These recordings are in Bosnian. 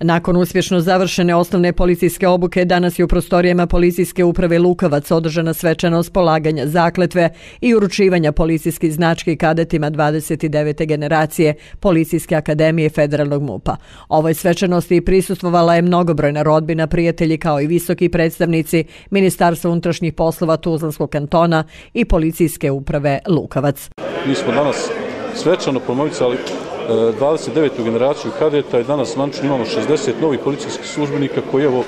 Nakon uspješno završene osnovne policijske obuke, danas je u prostorijama policijske uprave Lukavac održana svečanost polaganja zakletve i uručivanja policijskih znački kadetima 29. generacije Policijske akademije Federalnog MUPA. Ovoj svečanosti prisustvovala je mnogobrojna rodbina, prijatelji kao i visoki predstavnici Ministarstva unutrašnjih poslova Tuzlanskog kantona i policijske uprave Lukavac. Mi smo danas svečano promovicali 29. generaciju kadeta i danas zvanično imamo 60 novih policijskih službenika koji evo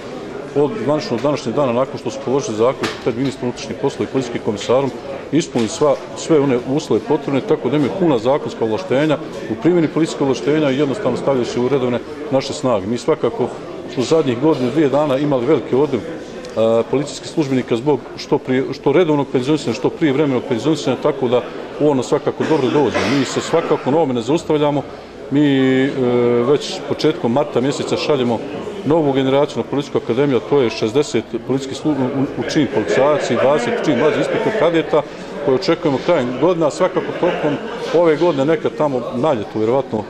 od zvanično današnje dana nakon što su položili zakon pred ministrom unutrašnjih poslova i policijskim komisarom ispunili sva, sve one uslove potrebne tako da imaju puna zakonska ovlaštenja u primjeni policijskog ovlaštenja i jednostavno stavljaju se u redovne naše snage. Mi svakako u zadnjih godinu dvije dana imali velike odliv policijskih službenika zbog što, prije, što redovnog penzionisanja, što prije vremenog penzionisanja, tako da u ono svakako dobro dođe. Mi se svakako na ovome ne zaustavljamo. Mi e, već početkom marta mjeseca šaljemo novu generaciju na Policijsku akademiju, to je 60 policijskih službenika u čin policajaci i 20 čin mlađi inspektor kadeta koje očekujemo krajem godina, svakako tokom ove godine, nekad tamo na ljetu, vjerovatno e,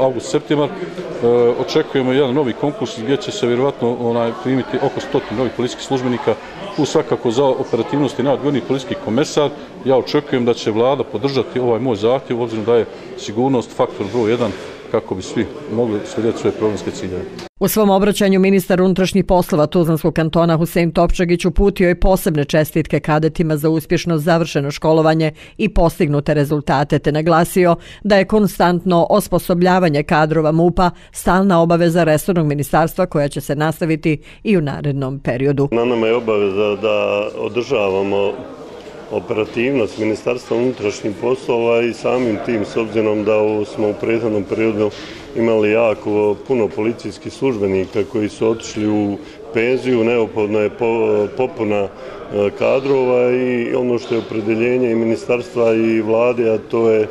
august, septembar, e, očekujemo jedan novi konkurs gdje će se vjerovatno onaj, primiti oko stotinu novih policijskih službenika tu svakako za operativnost i nadgorni policijski komesar. Ja očekujem da će vlada podržati ovaj moj zahtjev, obzirom da je sigurnost faktor broj 1 kako bi svi mogli slijediti svoje problemske ciljeve. U svom obraćanju ministar unutrašnjih poslova Tuzlanskog kantona Husein Topčagić uputio je posebne čestitke kadetima za uspješno završeno školovanje i postignute rezultate, te naglasio da je konstantno osposobljavanje kadrova MUPA stalna obaveza resornog ministarstva koja će se nastaviti i u narednom periodu. Na nama je obaveza da održavamo operativnost Ministarstva unutrašnjih poslova i samim tim, s obzirom da smo u prethodnom periodu imali jako puno policijskih službenika koji su otišli u penziju, neophodno je popuna e, kadrova i ono što je opredeljenje i ministarstva i vlade, a to je e,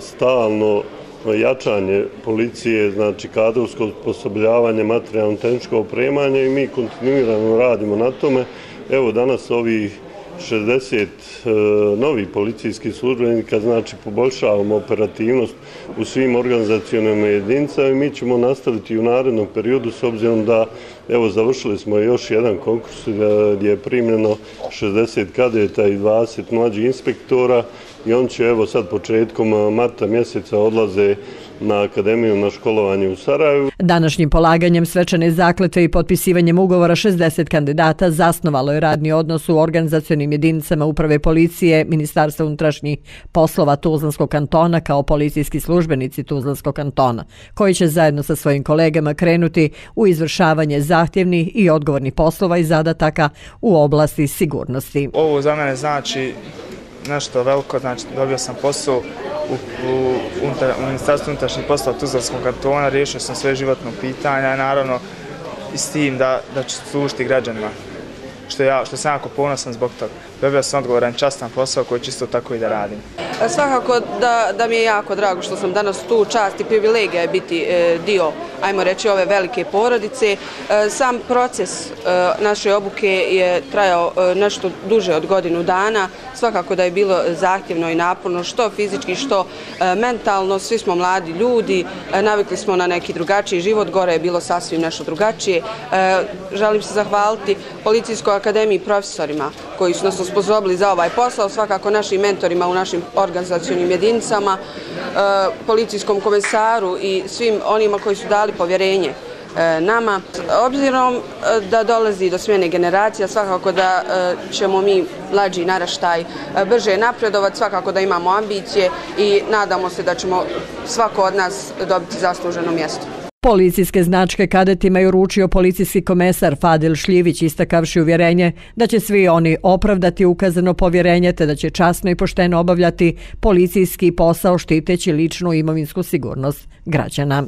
stalno jačanje policije, znači kadrovsko osposobljavanje, materijalno-tehničko opremanje i mi kontinuirano radimo na tome. Evo danas ovih 60 e, novih policijskih službenika, znači poboljšavamo operativnost u svim organizacijonim jedinicama i mi ćemo nastaviti u narednom periodu s obzirom da evo završili smo još jedan konkurs e, gdje je primljeno 60 kadeta i 20 mlađih inspektora i on će evo sad početkom e, marta mjeseca odlaze na Akademiju na školovanje u Sarajevu. Današnjim polaganjem svečane zaklete i potpisivanjem ugovora 60 kandidata zasnovalo je radni odnos u organizacijonim jedinicama uprave policije Ministarstva unutrašnjih poslova Tuzlanskog kantona kao policijski službenici Tuzlanskog kantona, koji će zajedno sa svojim kolegama krenuti u izvršavanje zahtjevnih i odgovornih poslova i zadataka u oblasti sigurnosti. Ovo za mene znači nešto veliko, znači dobio sam posao u, u, u Ministarstvu unutrašnjih poslova Tuzlavskog kantona, riješio sam sve životno pitanja, naravno i s tim da, da ću služiti građanima, što, ja, što sam jako ponosan zbog toga. Dobio sam odgovoran častan posao koji čisto tako i da radim. Svakako da, da mi je jako drago što sam danas tu čast i privilegija je biti e, dio, ajmo reći, ove velike porodice. E, sam proces e, naše obuke je trajao e, nešto duže od godinu dana. Svakako da je bilo zahtjevno i naporno, što fizički, što mentalno. Svi smo mladi ljudi, navikli smo na neki drugačiji život, gore je bilo sasvim nešto drugačije. Želim se zahvaliti Policijskoj akademiji profesorima koji su nas osposobili za ovaj posao, svakako našim mentorima u našim organizacijonim jedinicama, e, policijskom komesaru i svim onima koji su dali povjerenje e, nama. Obzirom e, da dolazi do smjene generacija, svakako da ćemo mi mlađi naraštaj brže napredovati, svakako da imamo ambicije i nadamo se da ćemo svako od nas dobiti zasluženo mjesto. Policijske značke kadetima je uručio policijski komesar Fadil Šljivić istakavši uvjerenje da će svi oni opravdati ukazano povjerenje te da će časno i pošteno obavljati policijski posao štiteći ličnu imovinsku sigurnost građana.